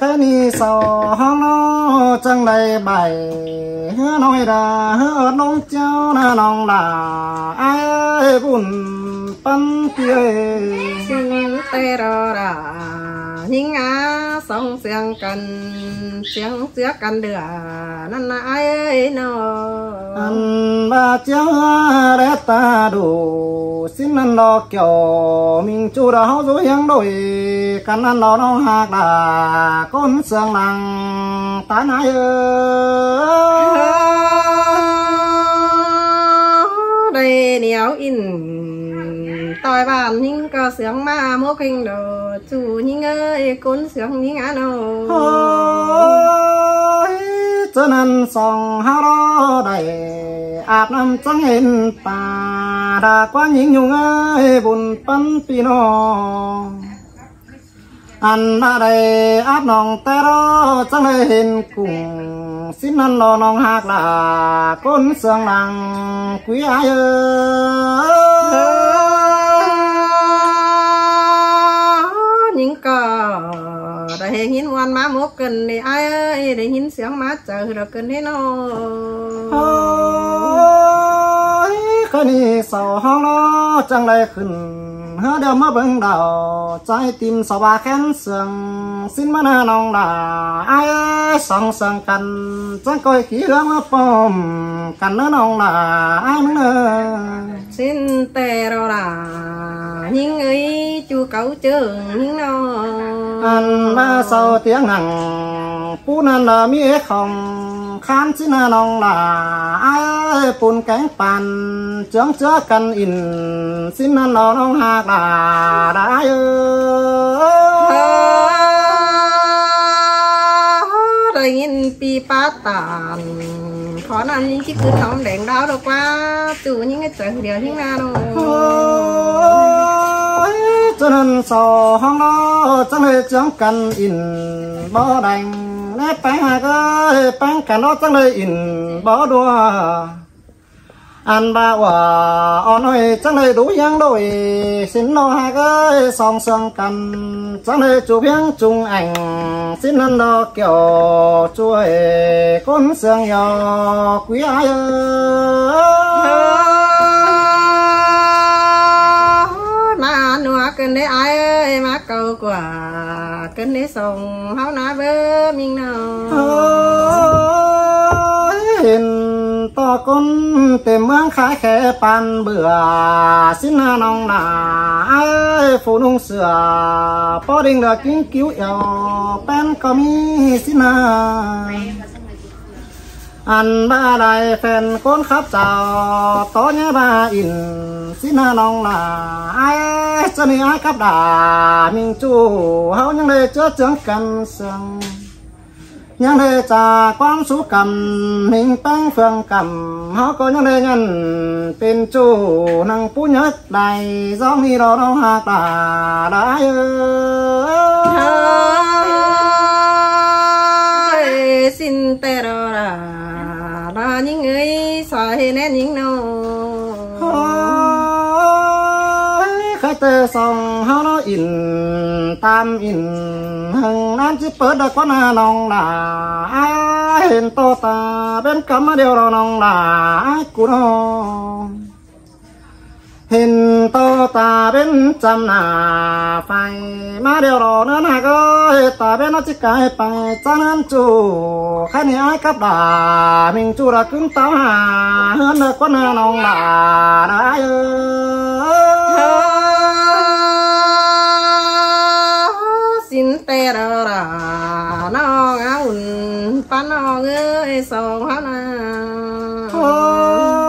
cái ni sò nó chẳng đầy bài hứa nói đà hứa nông cháu na nong là ai buồn pan kia. Xin tê rò ra. Nhưng á sống xiang cần xiang xiang cần đưa nên là ai nó anh ba cháu để ta đủ xin anh lo kiểu mình chú đó rồi hiang đổi. Căn anh lo nó hạt là con sương lăng ta nai ơi đây néo in. Tôi bàn những cơ sướng mà mua kinh đồ chủ những ơi cún sướng những á đâu chân nên song hà đó đầy áp năm trắng hên ta đã quá những nhung ơi buồn phân pino ăn ba đầy áp nòng tê đó trắng hên cùng xin ăn lo nòng hạc là con sương lăng quý ai ơi những cơ hẹn hiến ngoan má mốt cần để ai ơi, để hiến sướng má chờ rồi cần thế nó ôi cái này sầu hong nó chẳng lại khẩn hứa đeo mơ bưng vâng đầu trái tim sầu ba khen sương. Xin mà nà là ai ơi song sương cần chẳng coi khí hương mà bom cần nữa nong là ai nữa xin tè rồi là những ấy chú cậu trường những nó. Anh ba sau tiếng nặng phú nan là mi không khán xin na nong là ai bùn cánh bàn chướng chứa cần in xin nó nong hạc là đã ơi rồi nhìn pi pa tàn khó nào những chiếc cứ nóng đèn đau đâu quá. Từ những cái trận điều những nào rồi cho nên sò hong đó, chẳng lẽ chẳng cần in bó đành nét bánh hà cơ bánh cả nó chẳng lẽ in bó đua anh ba quả on ơi chẳng lẽ đủ giang đôi xin nó hạc ơi song song cần chẳng lẽ chủ biếng chung ảnh xin anh nó kiểu chuối con sương nhỏ quý ai ơi mà nua cần để ai ơi mà cầu quả cần để sống háo ná với mình nào ôi con tìm mướn khái khẽ pan bữa. Xin hà nong là phụ nung sửa. Bó đình là kính cứu eo pen có mi, xin hà. Ăn ba đại phèn con khắp chào to nhé ba in. Xin hà nong là ai, cho nên ai khắp đà, mình chủ hậu những lời chứa chứng cầm sương những đề trà quan số cầm mình tăng phương cầm. Họ có những đề nhân tên chủ năng phú nhất này do mi đó đâu hà tà đã ơi xin tê đó là là những người xài nè những nỗi tê song hao nó in, tam in, hằng nan chỉ bớt được quan hà nong là ai hiện to ta bên cắm điều đó nong là ai cú nó hình to ta bên trăm là phải mà điều đó nữa là có ta bên nó chỉ cái phải chân ăn chủ khai này ai cấp đà, mình chủ là cứng tao hà hơn được con hà nong là đã xin tê rồi là nó áo pan nó ơi sò hết à ôi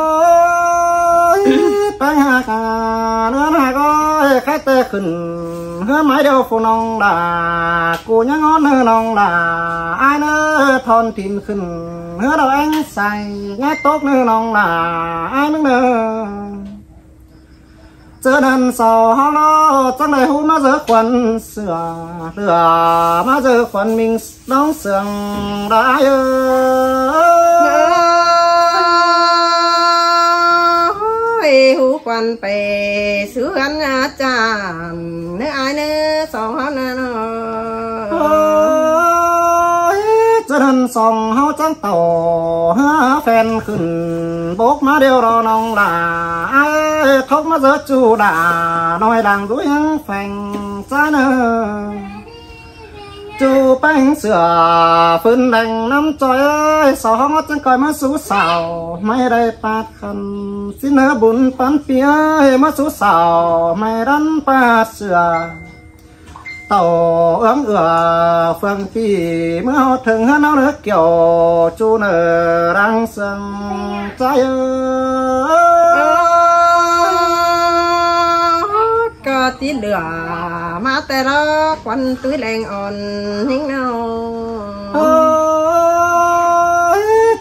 bánh hà cả nữa hà có khách tê khẩn hứa mãi đeo phù nong là cô nhá ngón hứa nong là ai nơ thon tìm khẩn hứa đâu anh xài nhá tốt nơ nong là ai nương nơ? Giờ đàn sò hao nó trong này hú mà giờ quần sửa lửa mà giờ quần mình đóng sườn đã ơi. Hú quần về sứ ăn chàn nếu ai nữa sòng hao nó cho nên sòng hao trắng tàu, há phen khẩn bốc má đều đó nong là ai thóc má giờ chủ đã nói đàng rủi hăng phành xa nữa chú bánh sửa phân đành năm trời ơi. Sao hóng chân coi má sú xào mai đây bát khăn. Xin nỡ bún pan phía má sú xào mai đắn bát sửa tàu ấm ửa phương phi mưa thường hơn nó nước kiểu chú nở đang sân trái có tí lửa mà tê đó quanh túi lên ồn hình nào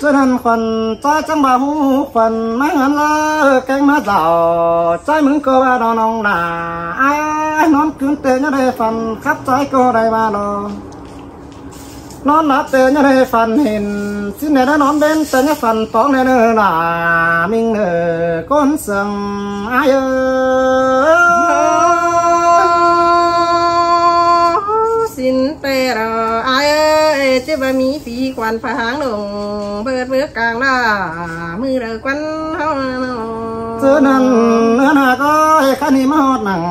cho nên phần trái chẳng bao hú phần. Mấy ngàn lơ, cánh má giàu, trái mừng cơ ba đòn ông là ai nón cứng tê nhá đây phần, khắp trái cô đây ba đồ nón nát tê nhá đây phần, hình. Xin này đã nón bên tê nhá phần phóng này nữa là mình nở con sừng. Ai ơi xin tê rồi ai ơi, chứ bà mỹ phi quan phá hàng đồng. กลางหน้ามือเลิกวันเฮาเจอนั่นเนื้อหน้าก็ให้ข้นีมาฮอดหนัง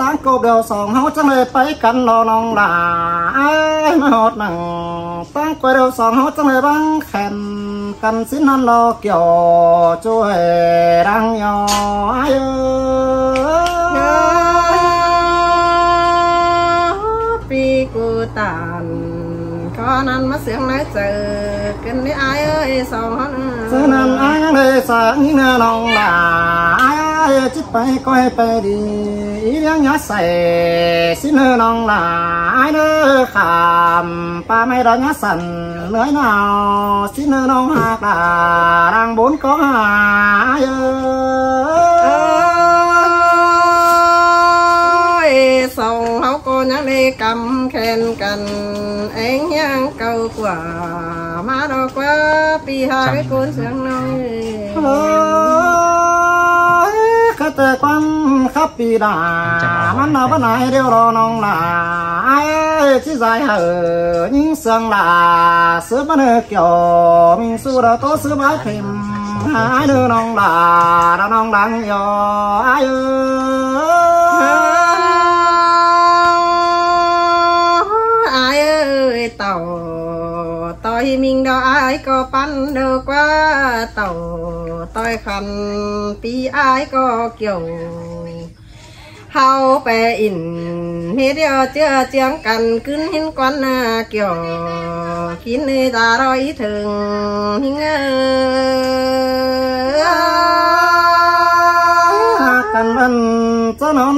ตั้งกบเดียวสองเฮาจังเลยไปกันนอนองหลาไอ้มาฮอดหนังตั้งกบเดียวสองเฮาจังเลยบังแขนกันสินนั่นรอเกี่ยวช่วย ai ai lòng ai chít bay coi bay đi ý đang nhớ xin hơ lòng là ai nữa khám ba mấy đó nhớ sần lưới nào xin hơ lòng hạt là đang bốn có ai ơi sầu hấu cô nhắn đi cầm khen cần én nhang câu quả má quá pi hai cái cuốn sướng nói cái quan khắp bì đà mắt nào bắt này đều đồ nong là ai chỉ dài hở những sương là sữa bắt nơ kiểu mình su đã tốt sữa bắt phim ai đứa nong là đã nong đang yêu ai ơi, ai ơi tàu tôi mình đó ai có bắn được quá, tàu tôi khăn tí ai có kiểu hao bè in. Hết điều chưa chẳng cần cứ hin quan à, kiểu kín nơi ta rồi thường hin à. cần ăn cho nó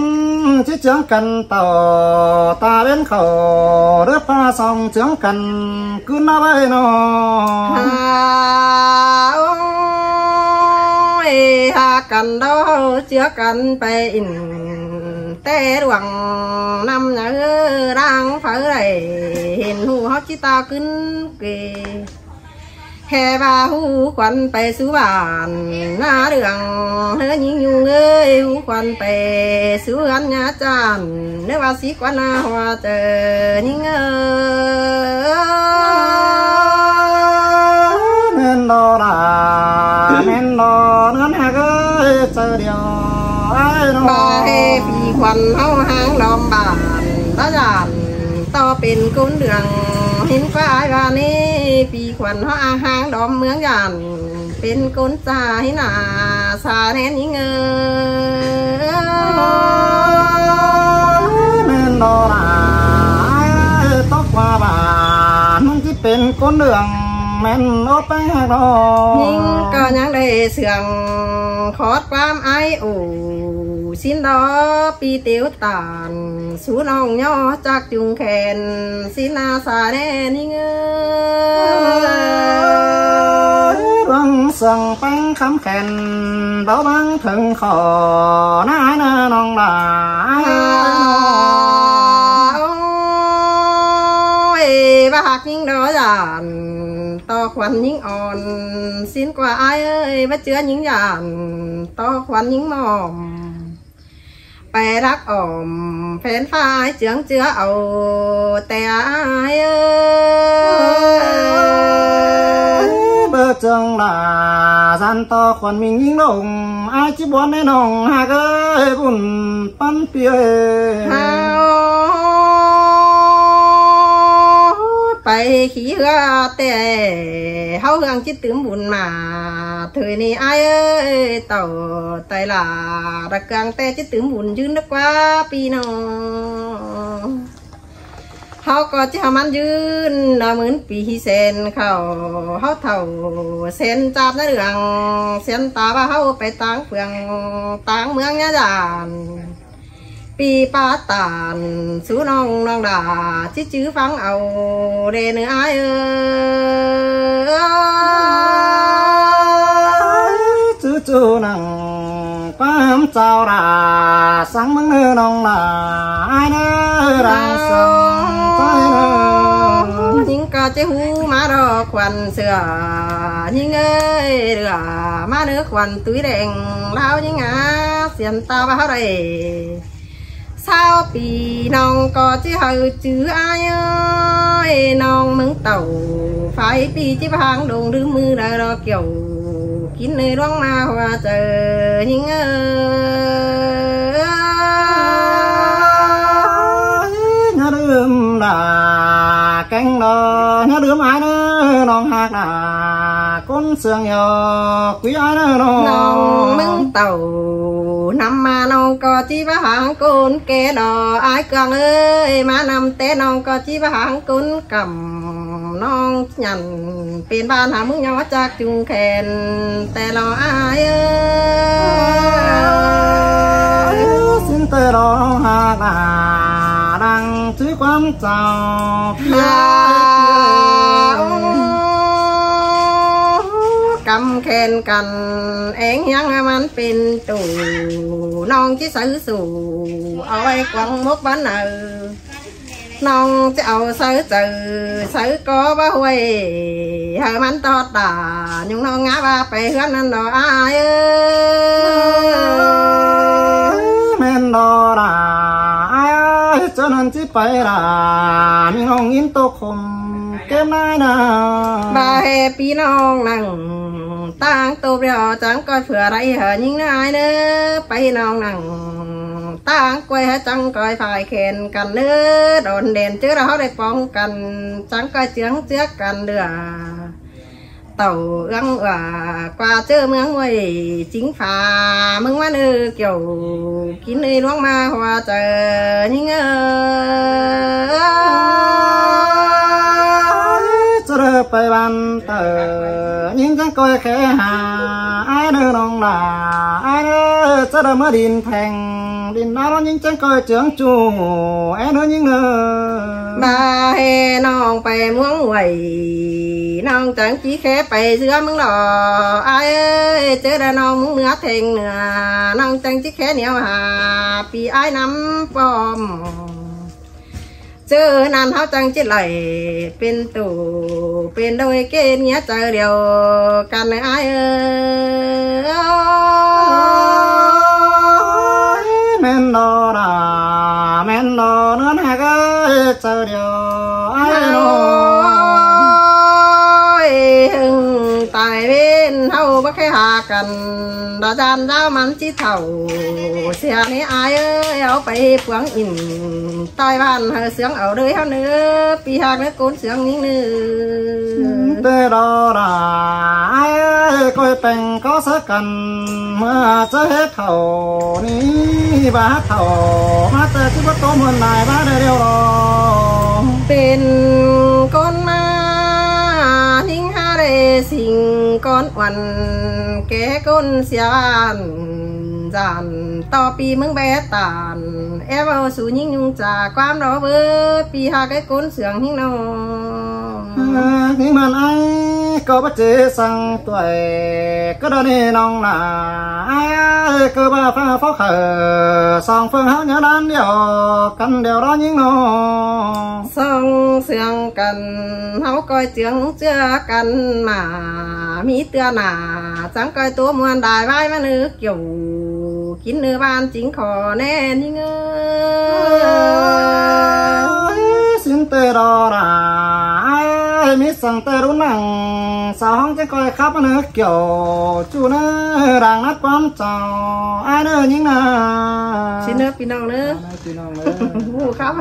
chứ chẳng cần tàu ta đến khẩu, đứa pha xong chẳng cần cứ nó bay nó ôi hà cần đâu chưa cần phải in té ruộng năm nhớ đang phải đây hiện hù hót chỉ ta cứ kì hè ba hú quan bè xứ bản na đường hớ nhìn nhung ơi hú quan bè xứ ăn nhà chan nếu ba sĩ quan na hoa tờ nhìn ơi nên đó là nên đó nên hả cái chờ điều bà hề phi quan hao hàng lòng bản đã giản to bên côn đường hiến phái ba nên ปีขวัญเขาอาหางดอมเมืองยานเป็นก้นจ่าให้หนาสาแนนี้เงินนอราตอกว่าบานมันที่เป็นก้นเดือง men nốt bánh hạt đó nhưng có nhắn lệ sườn khót quam ai ủ xin đó pi tiêu tàn. Xuống ông nhau chắc chung khen xin na xa đen nhưng răng sừng bánh khám khen đó bánh thường khổ na na non là à, ôi bác nhưng đó giản to khoan những on xin qua ai ơi bắt chứa những dàn to khoan những mòm. Bè rắc ổm phén phai chướng chứa ầu. Tè ai ơi. Bơ trường là gian to khoan mình những lồng ai chỉ bón nên nồng hà cơ bùn pan pia bay khí hứa tệ hao hương chứ tướng buồn mà thời này ai ơi tàu tay là đặc càng tè chứ tướng buồn chứ nước quá pi nó hao có chứ ham ăn dư là mướn pi sen khẩu hao thầu sen chạp nó đường sen ta ba hao phải táng phường táng mương nhá đàn pi pa tàn sú nong nong đà chứ chứ phăng ầu đề nữa ai ơi chứ chú nằng bám chào ra sáng mừng nong là ai sống trái nữa nhưng có chế hú má đỏ quần sửa nhưng ơi được má nước quần túi đèn lao nhưng á xiên tao bao đây sao bị nong có chứ hầu chứ ai ơi? Nong mừng tàu phải bị chứ hàng đồn đưa mưa đã đó kiểu kín nơi đoán ma hoa chờ nhưng ơi nhớ đêm là cánh đó nhớ đêm ai nữa? Non hạt là con sương nhỏ quý ai nữa nong nó mừng tàu năm mà nong có chi và hàng côn kê đò ai càng ơi mà năm té nong có chi và hàng côn cầm nong nhằn bên ban hà mừng nhỏ chắc chung khen tè lo ai ơi xin tê đó hạt là đang chứ quan chào. Cầm khen cành én nhắn man pin tù non chứ sử sù ôi quăng mốt bánh nờ non chứ ầu sử từ sử có bá huê. Hờ man to tà nhưng non ngã ba bề gắn anh đó ai men đó là ai ơi cho nên chỉ phải là mình không yên tô không kém ai nào. Ba hè pi nong nằng tang tô bèo chẳng coi phửa đây hở những ai nữa bay nong nằng. Tang quay hết chẳng coi phải khen cần nữa đồn đèn chứ đó để phong cần chẳng coi tiếng trước cần nữa, tàu găng ở qua chơi mương mùi chính phà mương mắt ư kiểu kín nơi loáng ma hoa chờ. Những ơi cho được phải bàn tờ những cái coi khẽ hà. Ai đưa nong là, ai đưa sơ được mới đình thành. Đình đó những chân coi trưởng chủ, ai đưa những nữa ba hè non bay muốn quầy non chẳng chỉ khẽ bay giữa mướn lò ai ơi chơi đã non muốn nữa thành nữa non chẳng chỉ khẽ nhiều hà. Vì ai nắm bom chớ nan háo chẳng chỉ lại bên tủ bên đôi cái nghĩa chờ điều cần ai ơi. Men đó là men đó nữa nè cái chờ điều ai nó ôi hưng tại bên ơi hao ơi lên hầu bắc khai hà cần. Đó gian ra mắn chi thầu. Xe ní ai ơi áo bay quáng in. Tai bàn hờ sướng ở đây hao nữa pi hạc nữa cốn sướng ní nữa tê đó là ai ơi coi tình có sẽ cần. Mà chơi hết thầu ní bà hát thầu hát chứ bất có muôn này bá đời điều đó bên con ma thính ha đề sinh con oằn kế con xian dàn to pi mưng bé tàn. Em vào sú những nhung trà quan đó vơ pi ha cái con sưởng những nó. À, những màn ai có bắt chế sang tuổi cứ đơn đi nong là ai à, cứ cơ ba pha phó khờ song phương hảo nhớ đan điều cần điều đó những nó. Song sương cần hảo coi tiếng chưa cần mà. มีเตือหนาสังกอตัวมวนได้ไว้มานื้อเกี่ยวกินเนื้อบ้านจริงขอแน่นี่เงยสินเตรอรามีสังเตรุนังสาวห้องจะคอยครับเนื้อเกี่ยวจูเนื้อรังนัดความจ้อไอเนื้อยิ่งนะชิเนื้อพี่น้องเนื้อพี่น้องเนื้อครับ